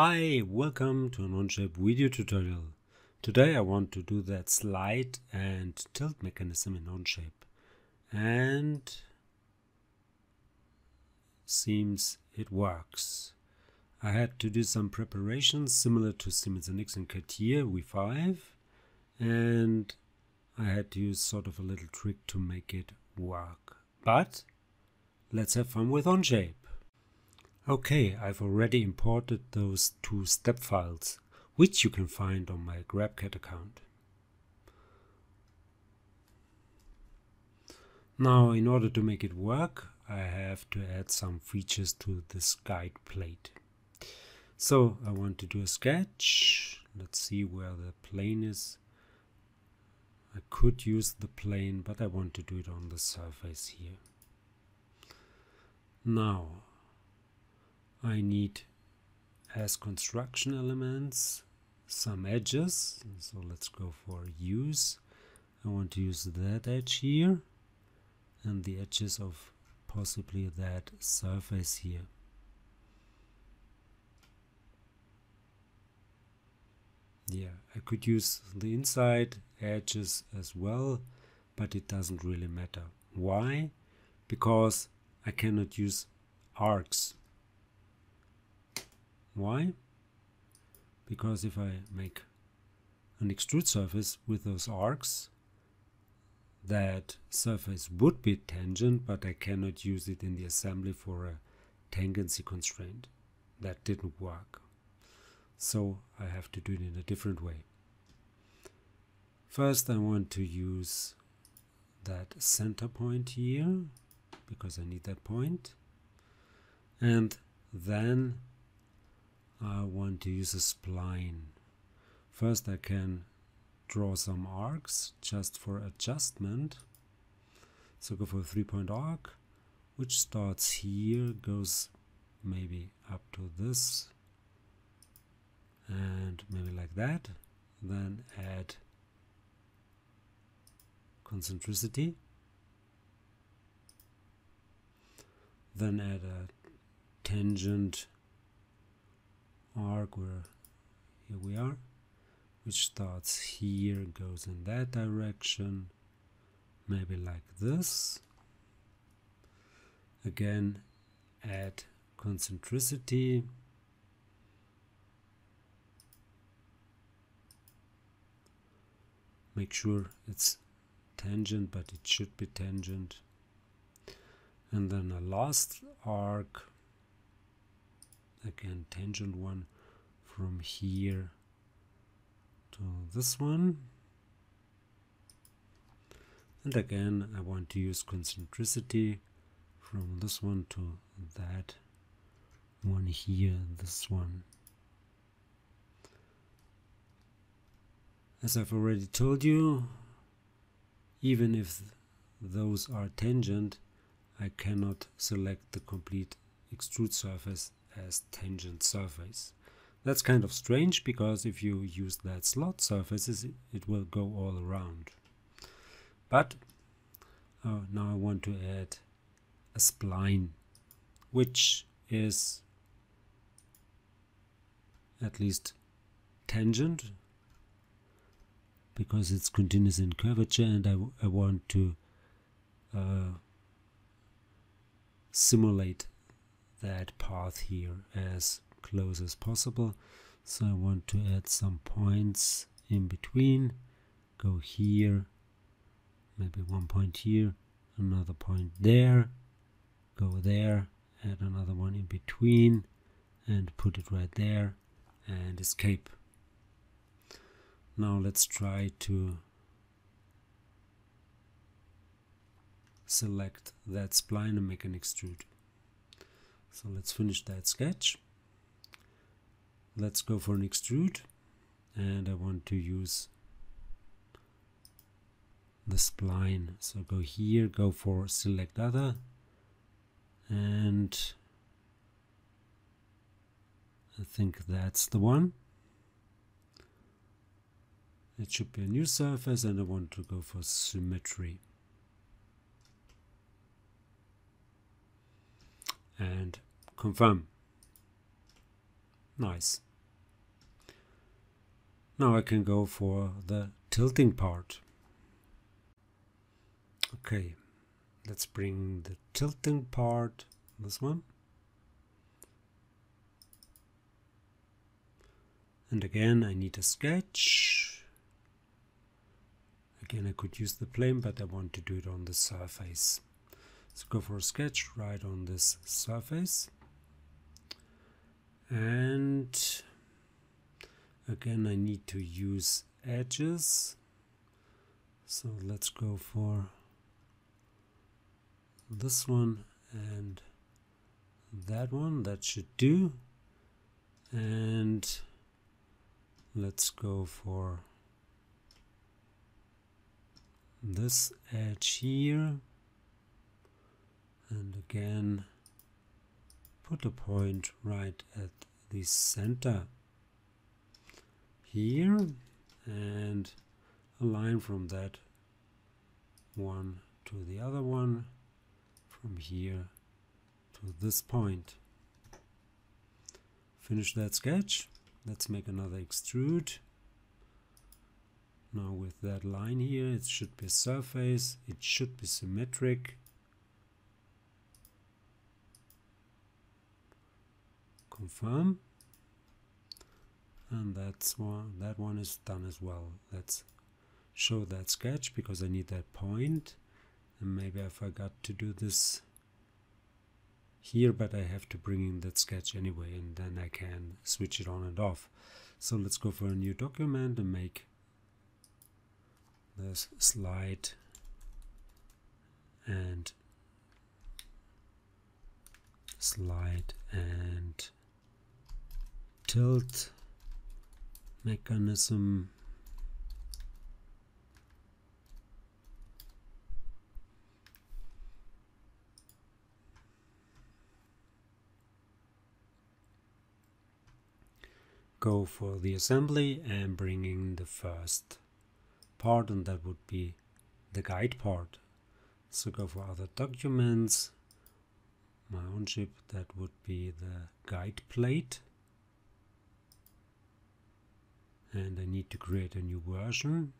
Hi, welcome to an Onshape video tutorial. Today I want to do that slide and tilt mechanism in Onshape. And seems it works. I had to do some preparations similar to Siemens and CATIA V5 and I had to use sort of a little trick to make it work. But let's have fun with Onshape. Okay, I've already imported those two step files, which you can find on my GrabCAD account. Now, in order to make it work, I have to add some features to this guide plate. So I want to do a sketch. Let's see where the plane is. I could use the plane, but I want to do it on the surface here. Now, I need as construction elements some edges. So let's go for use. I want to use that edge here and the edges of possibly that surface here. Yeah I could use the inside edges as well but it doesn't really matter. Why? Because I cannot use arcs why? Because if I make an extrude surface with those arcs, that surface would be tangent, but I cannot use it in the assembly for a tangency constraint. That didn't work. So I have to do it in a different way. First I want to use that center point here, because I need that point. And then I want to use a spline. First I can draw some arcs just for adjustment. So go for a three point arc, which starts here, goes maybe up to this, and maybe like that. Then add concentricity. Then add a tangent arc where here we are which starts here goes in that direction maybe like this. Again add concentricity. Make sure it's tangent but it should be tangent. And then a last arc again tangent one from here to this one. And again I want to use concentricity from this one to that one here this one. As I've already told you even if those are tangent I cannot select the complete extrude surface as tangent surface. That's kind of strange because if you use that slot surfaces it will go all around. But uh, now I want to add a spline which is at least tangent because it's continuous in curvature and I, I want to uh, simulate that path here as close as possible. So I want to add some points in between. Go here maybe one point here another point there. Go there add another one in between and put it right there and escape. Now let's try to select that spline and make an extrude so let's finish that sketch. Let's go for an extrude and I want to use the spline. So go here, go for select other and I think that's the one. It should be a new surface and I want to go for symmetry. And confirm. Nice. Now I can go for the tilting part. Okay, let's bring the tilting part, this one. And again, I need a sketch. Again, I could use the plane, but I want to do it on the surface. So go for a sketch right on this surface. And again, I need to use edges. So let's go for this one and that one. That should do. And let's go for this edge here and again put a point right at the center. Here and a line from that one to the other one from here to this point. Finish that sketch. Let's make another extrude. Now with that line here it should be a surface. It should be symmetric confirm. And that's one that one is done as well. Let's show that sketch because I need that point. And maybe I forgot to do this here but I have to bring in that sketch anyway and then I can switch it on and off. So let's go for a new document and make this slide. And slide and tilt mechanism. Go for the assembly and bring in the first part and that would be the guide part. So go for other documents. My Onshape that would be the guide plate and I need to create a new version.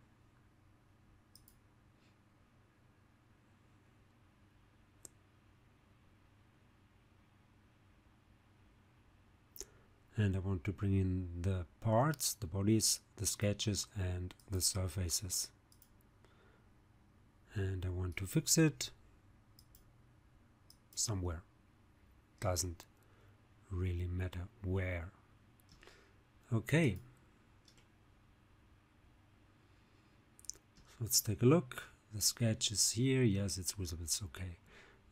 And I want to bring in the parts, the bodies, the sketches and the surfaces. And I want to fix it somewhere. Doesn't really matter where. Okay let's take a look. The sketch is here. Yes it's visible it's okay.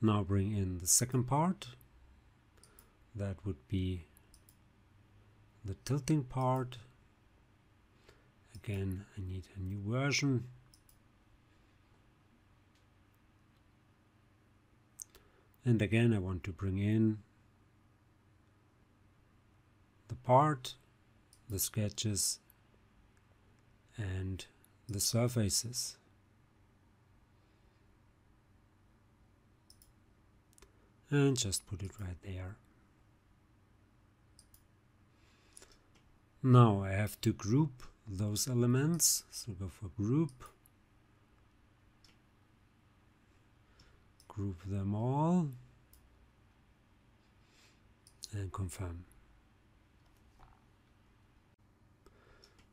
Now bring in the second part. That would be the tilting part. Again I need a new version. And again I want to bring in the part the sketches and the surfaces. And just put it right there. Now I have to group those elements, so go for group, group them all, and confirm.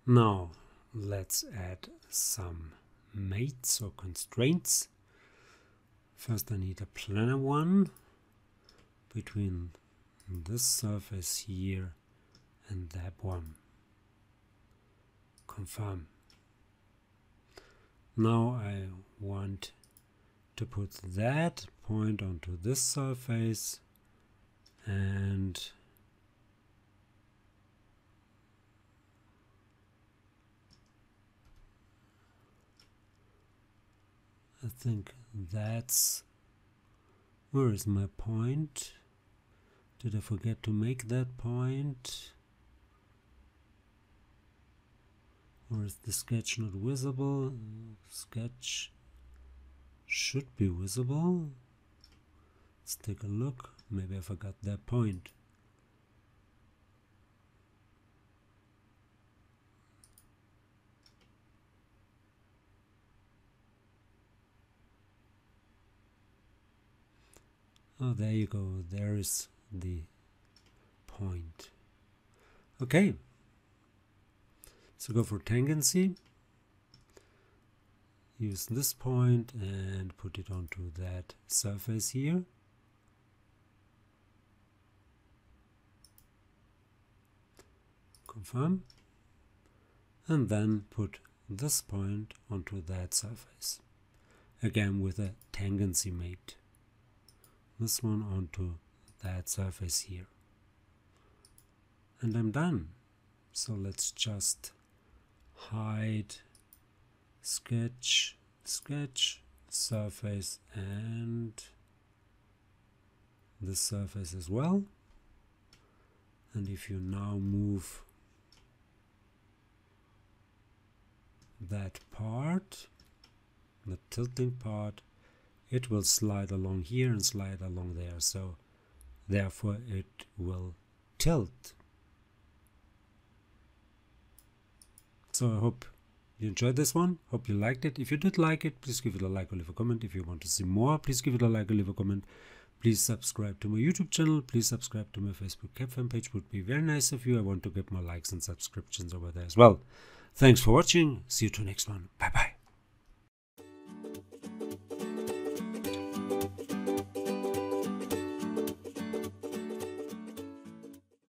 Now let's add some mates or constraints. First I need a planar one between this surface here and that one confirm. Now I want to put that point onto this surface and I think that's where is my point? Did I forget to make that point? Or is the sketch not visible? Sketch should be visible. Let's take a look. Maybe I forgot that point oh there you go. There is the point. Okay. So go for tangency. Use this point and put it onto that surface here. Confirm. And then put this point onto that surface. Again with a tangency mate this one onto that surface here. And I'm done. So let's just hide sketch sketch surface and this surface as well. And if you now move that part the tilting part it will slide along here and slide along there. So therefore it will tilt. So I hope you enjoyed this one. Hope you liked it. If you did like it please give it a like or leave a comment. If you want to see more please give it a like or leave a comment. Please subscribe to my youtube channel. Please subscribe to my facebook CAD fan page. Would be very nice of you. I want to get more likes and subscriptions over there as well. Thanks for watching. See you to next one. Bye bye